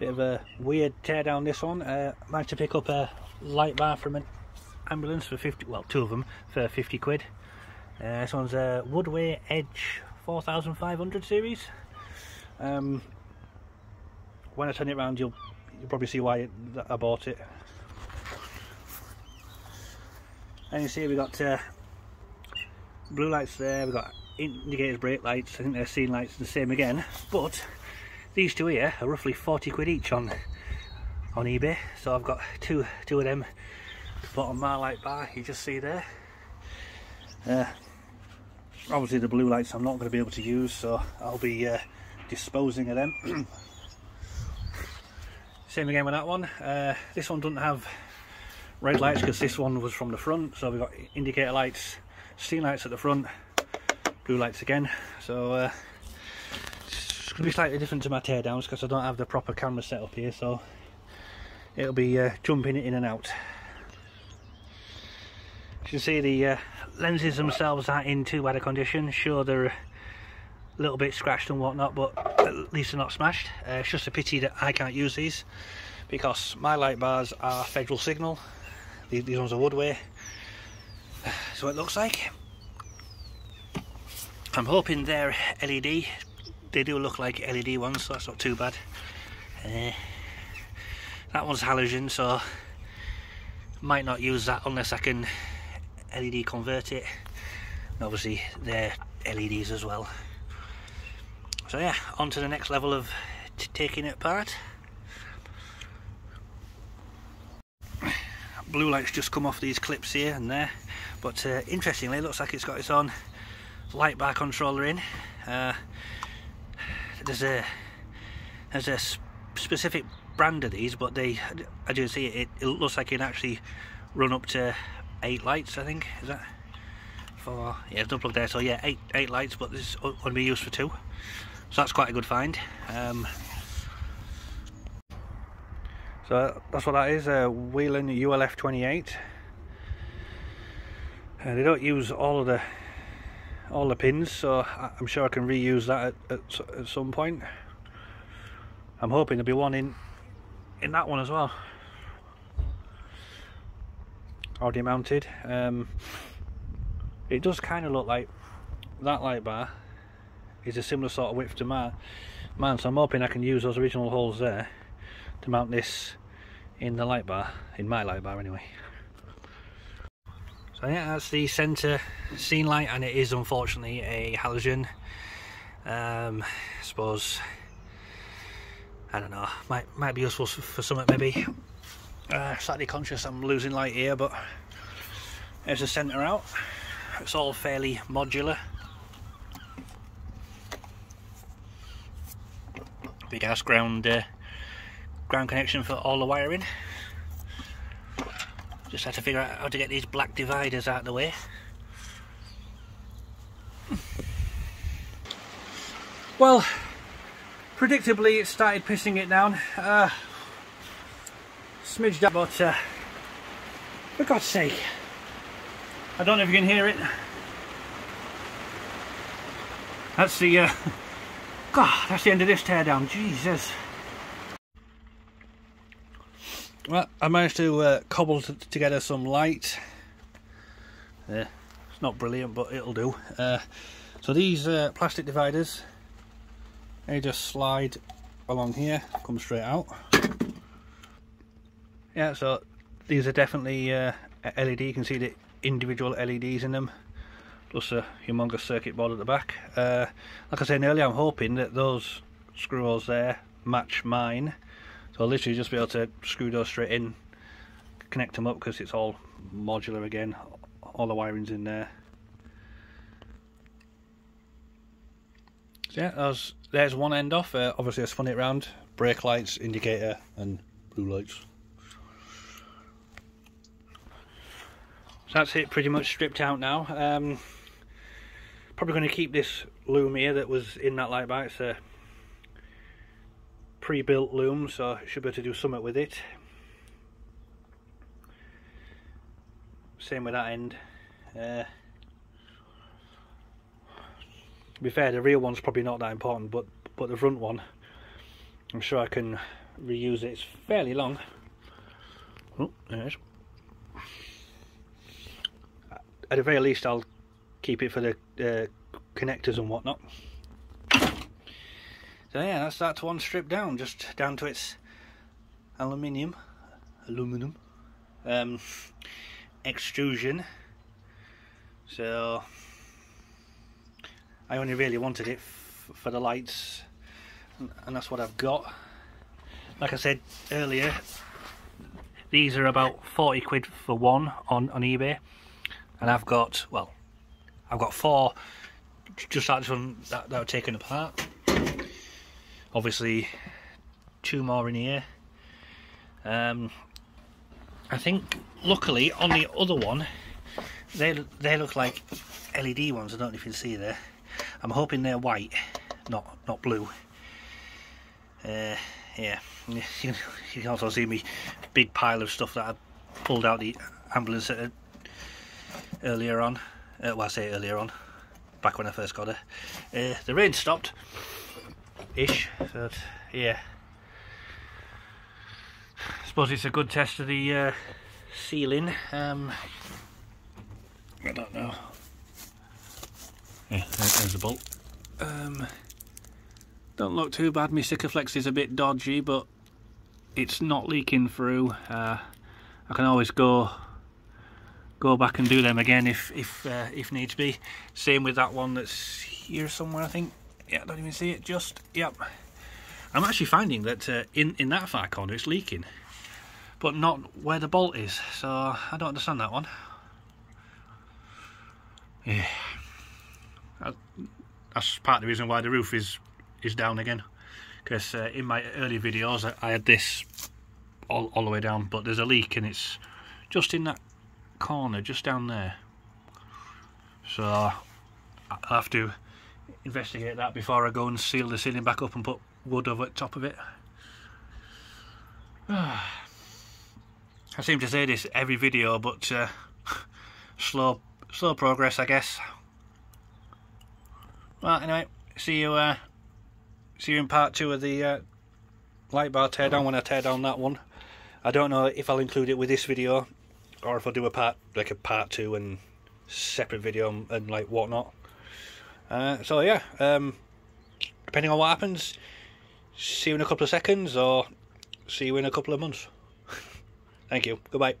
Bit of a weird tear down this one. Uh, managed to pick up a light bar from an ambulance for 50, well two of them for 50 quid. Uh, this one's a Woodway Edge 4500 series. Um, when I turn it around you'll, you'll probably see why I bought it. And you see we got uh, blue lights there, we've got indicators, brake lights, I think they're scene lights the same again, but these two here are roughly 40 quid each on on eBay, so I've got two two of them to put on my light bar, you just see there. Uh, obviously the blue lights I'm not going to be able to use, so I'll be uh, disposing of them. Same again with that one. Uh, this one doesn't have red lights because this one was from the front, so we've got indicator lights, scene lights at the front, blue lights again. So to be slightly different to my teardowns because I don't have the proper camera set up here, so it'll be uh, jumping in and out. As you can see the uh, lenses themselves aren't in too bad a condition. Sure they're a little bit scratched and whatnot, but at least they're not smashed. Uh, it's just a pity that I can't use these because my light bars are federal signal. These, these ones are Woodway. So it looks like. I'm hoping they're LED. They do look like LED ones, so that's not too bad. Uh, that one's halogen, so might not use that unless I can LED convert it. And obviously they're LEDs as well. So yeah, on to the next level of taking it apart. Blue lights just come off these clips here and there, but uh, interestingly it looks like it's got its own light bar controller in. Uh, there's a there's a specific brand of these, but they I do see it, it looks like it can actually run up to eight lights. I think is that for yeah, it's double there. So yeah, eight eight lights, but this is to be used for two. So that's quite a good find. Um, so that's what that is. A Whelen ULF 28. Uh, they don't use all of the all the pins so I'm sure I can reuse that at, at, at some point. I'm hoping there'll be one in in that one as well. Already mounted. Um, it does kind of look like that light bar is a similar sort of width to mine man so I'm hoping I can use those original holes there to mount this in the light bar in my light bar anyway so yeah, that's the centre scene light and it is unfortunately a halogen. Um, I suppose, I don't know, might might be useful for something maybe. Uh, slightly conscious I'm losing light here but there's the centre out. It's all fairly modular. Big ass ground, uh, ground connection for all the wiring. Just had to figure out how to get these black dividers out of the way. Well, predictably it started pissing it down. Uh, smidged up, but uh, for God's sake, I don't know if you can hear it. That's the, uh, God, that's the end of this teardown, Jesus. Well, I managed to uh, cobble together some light. Yeah, it's not brilliant, but it'll do. Uh, so these uh, plastic dividers, they just slide along here, come straight out. Yeah, so these are definitely uh, LED. You can see the individual LEDs in them, plus a humongous circuit board at the back. Uh, like I said earlier, I'm hoping that those screw holes there match mine I'll literally just be able to screw those straight in, connect them up because it's all modular again, all the wiring's in there. So yeah, there's, there's one end off, uh, obviously I spun it round, brake lights, indicator and blue lights. So that's it pretty much stripped out now. Um, probably going to keep this loom here that was in that light bar. It's a pre-built loom so I should be able to do something with it same with that end uh, to be fair the rear one's probably not that important but but the front one I'm sure I can reuse it. It's fairly long. Oh, there it is. At the very least, I'll keep it for the uh, connectors and whatnot. So yeah, that's that one stripped down, just down to its aluminium, aluminum um, extrusion. So I only really wanted it for the lights, and that's what I've got. Like I said earlier, these are about 40 quid for one on, on eBay, and I've got, well, I've got four just like this one that, that are taken apart obviously two more in here. Um, I think luckily on the other one they they look like LED ones. I don't know if you can see there. I'm hoping they're white not not blue. Uh, yeah. You, can also see me big pile of stuff that I pulled out the ambulance earlier on. Uh, well I say earlier on back when I first got her uh, the rain stopped ish. So yeah, I suppose it's a good test of the uh, ceiling. Um, I don't know. Yeah, there's a bolt. Um, don't look too bad. My Sikaflex is a bit dodgy, but it's not leaking through. Uh, I can always go go back and do them again if if uh, if needs be. Same with that one that's here somewhere, I think yeah, don't even see it, just, yep. I'm actually finding that uh, in, in that far corner it's leaking, but not where the bolt is, so I don't understand that one. Yeah, that's part of the reason why the roof is is down again, because uh, in my early videos I, I had this all, all the way down, but there's a leak and it's just in that corner, just down there. So I'll have to investigate that before I go and seal the ceiling back up and put wood over the top of it. I seem to say this every video, but uh, slow, slow progress, I guess. Well, anyway, see you, uh, see you in part two of the uh, light bar teardown when I tear down that one. I don't know if I'll include it with this video, or if I'll do a part, like a part two and separate video and, and like whatnot. Uh, so yeah, um, depending on what happens, see you in a couple of seconds or see you in a couple of months. Thank you. Goodbye.